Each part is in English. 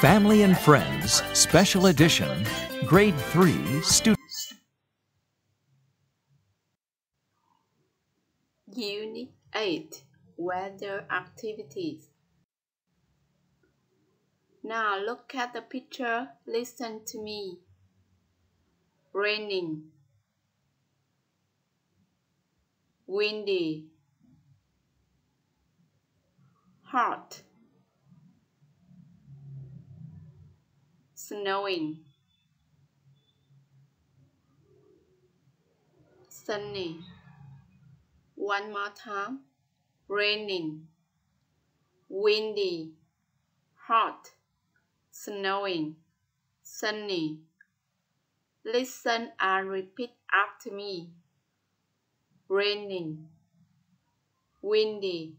Family and Friends, Special Edition, Grade 3 Students. Unit 8 Weather Activities. Now look at the picture, listen to me. Raining, windy, hot. Snowing. Sunny. One more time. Raining. Windy. Hot. Snowing. Sunny. Listen and repeat after me. Raining. Windy.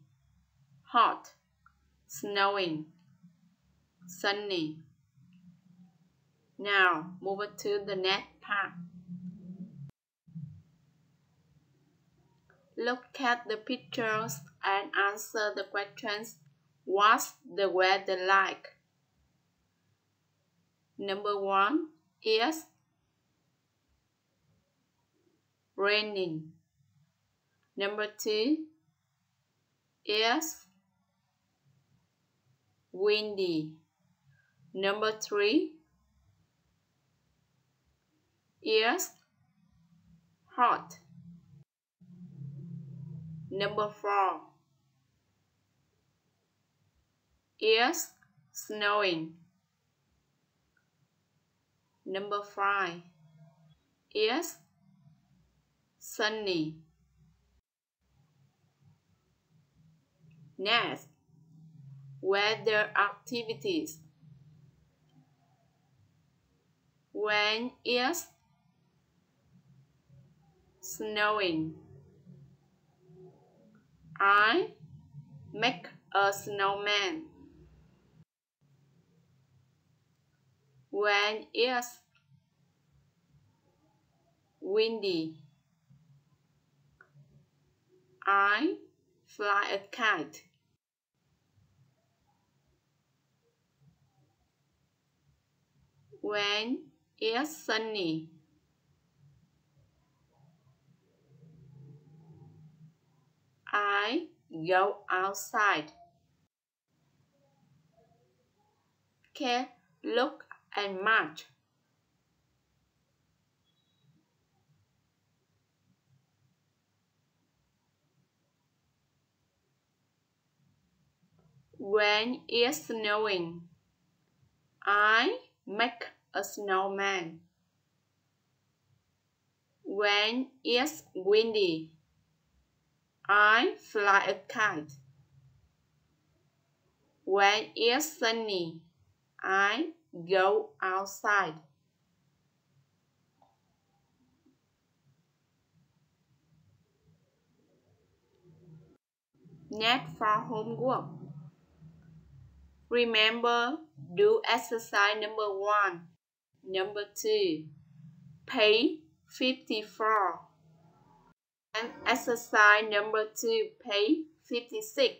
Hot. Snowing. Sunny now, move to the next part. Look at the pictures and answer the questions. What's the weather like? Number one is raining. Number two is windy. Number three is hot. Number four is snowing. Number five is sunny. Next, weather activities. When is snowing. I make a snowman. When it's windy, I fly a kite. When it's sunny, I go outside. Okay, look and march. When it's snowing, I make a snowman. When it's windy, I fly a kite. When it's sunny, I go outside. Next for homework. Remember, do exercise number one. Number two, page 54. Exercise number 2, page 56.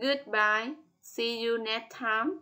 Goodbye. See you next time.